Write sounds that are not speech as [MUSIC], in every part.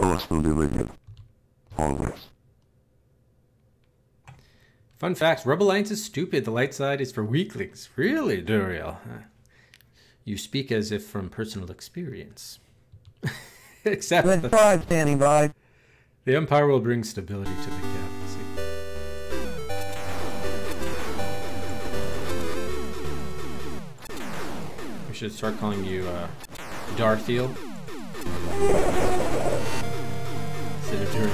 force will be with you. Always. Fun facts Rebel Alliance is stupid. The light side is for weaklings. Really, Duriel? You speak as if from personal experience. [LAUGHS] Except the, 5 standing by. the Empire will bring stability to the galaxy. We should start calling you uh, Darthiel. Instead of Duriel.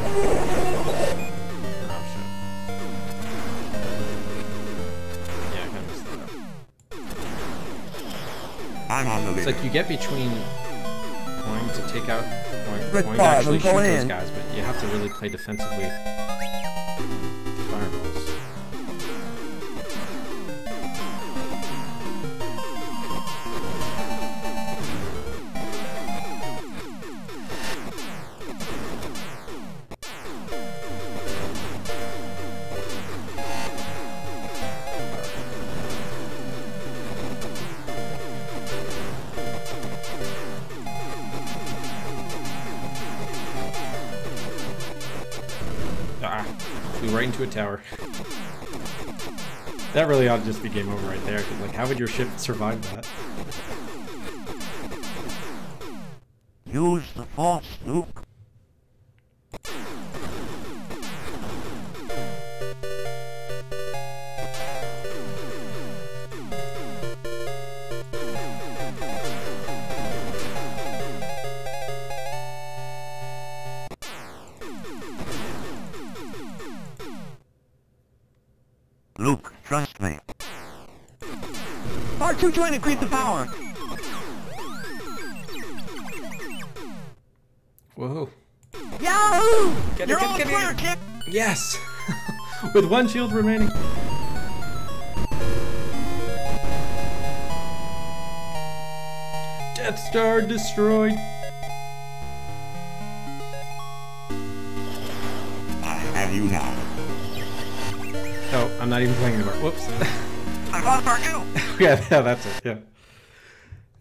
Oh, shit. Yeah, I kind of messed that up. I'm on the It's like you get between wanting to take out, Rick wanting to actually shoot those guys, but you have to really play defensively. Ah, flew right into a tower. that really ought to just be game over right there. 'cause, like, how would your ship survive that? Use the force, Luke. Luke, trust me. R2 trying to increase the power. Whoa. Yahoo! Get it, You're get it, all get clear, get kid. Yes! [LAUGHS] With one shield remaining. Death Star destroyed. I have you now. I'm not even playing anymore. Whoops. [LAUGHS] I lost [LAUGHS] R2. yeah, yeah, that's it. Yeah.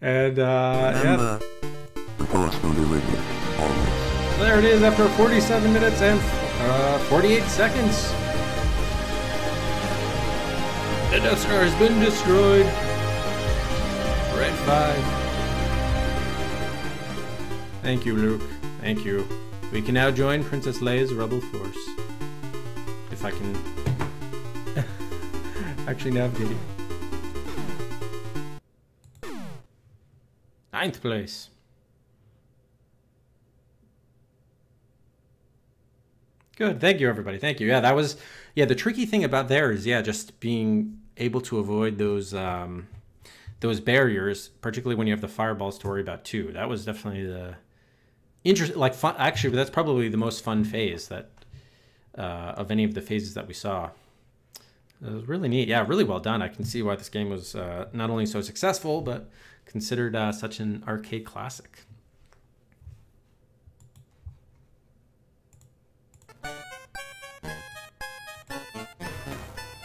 And uh, yeah, Remember, the force will be with you. There it is after 47 minutes and uh, 48 seconds. The Death Star has been destroyed. Red 5. Thank you, Luke. Thank you. We can now join Princess Leia's rebel force. If I can actually navigate. Ninth place. Good. Thank you, everybody. Thank you. Yeah, that was. Yeah, the tricky thing about there is, yeah, just being able to avoid those um, those barriers, particularly when you have the fireballs to worry about too. That was definitely the interest. Like, fun. Actually, that's probably the most fun phase that uh, of any of the phases that we saw. It was really neat. Yeah, really well done. I can see why this game was uh, not only so successful, but considered uh, such an arcade classic.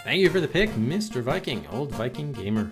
Thank you for the pick, Mr. Viking, old Viking gamer.